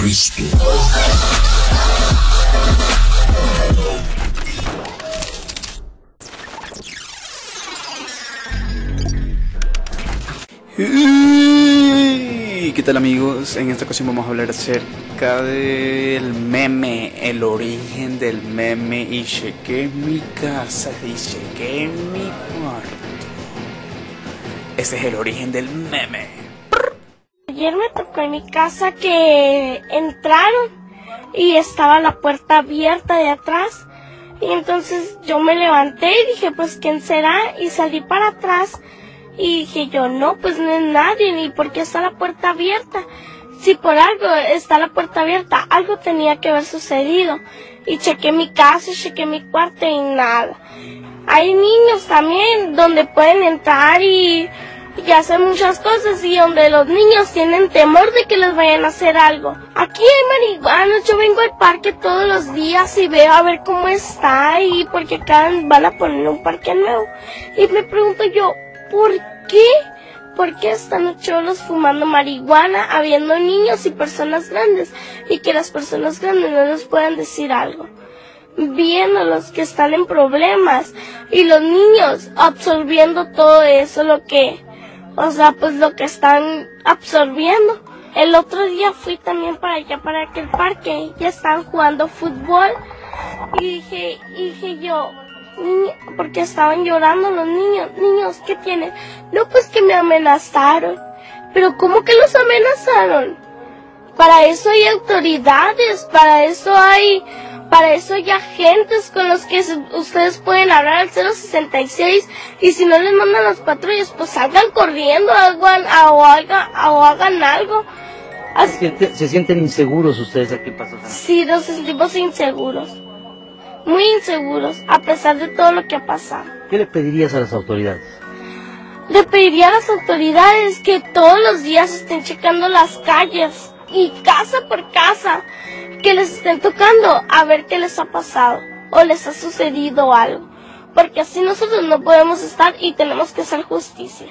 Cristo. ¿Qué tal amigos? En esta ocasión vamos a hablar acerca del meme, el origen del meme y chequé mi casa y chequé mi cuarto. Ese es el origen del meme. Ayer me tocó en mi casa que entraron y estaba la puerta abierta de atrás. Y entonces yo me levanté y dije, pues ¿quién será? Y salí para atrás y dije yo, no, pues no es nadie, ni por qué está la puerta abierta. Si por algo está la puerta abierta, algo tenía que haber sucedido. Y chequé mi casa, chequé mi cuarto y nada. Hay niños también donde pueden entrar y, y hacer muchas cosas y donde los niños tienen temor de que les vayan a hacer algo. Aquí hay marihuana, yo vengo al parque todos los días y veo a ver cómo está y porque acá van a poner un parque nuevo. Y me pregunto yo, ¿Por qué? ¿Por qué están los cholos fumando marihuana, habiendo niños y personas grandes? Y que las personas grandes no les puedan decir algo. Viendo los que están en problemas y los niños absorbiendo todo eso, lo que, o sea, pues lo que están absorbiendo. El otro día fui también para allá, para aquel parque, ya estaban jugando fútbol y dije, dije yo, porque estaban llorando los niños. Niños, ¿qué tienen? No, pues que me amenazaron. Pero ¿cómo que los amenazaron? Para eso hay autoridades, para eso hay, para eso hay agentes con los que ustedes pueden hablar al 066 y si no les mandan las patrullas, pues salgan corriendo hagan, o, hagan, o hagan algo. ¿Se, sienten, inseguros ustedes aquí pasando? Sí, nos sentimos inseguros muy inseguros a pesar de todo lo que ha pasado. ¿Qué le pedirías a las autoridades? Le pediría a las autoridades que todos los días estén checando las calles y casa por casa, que les estén tocando a ver qué les ha pasado o les ha sucedido algo, porque así nosotros no podemos estar y tenemos que hacer justicia.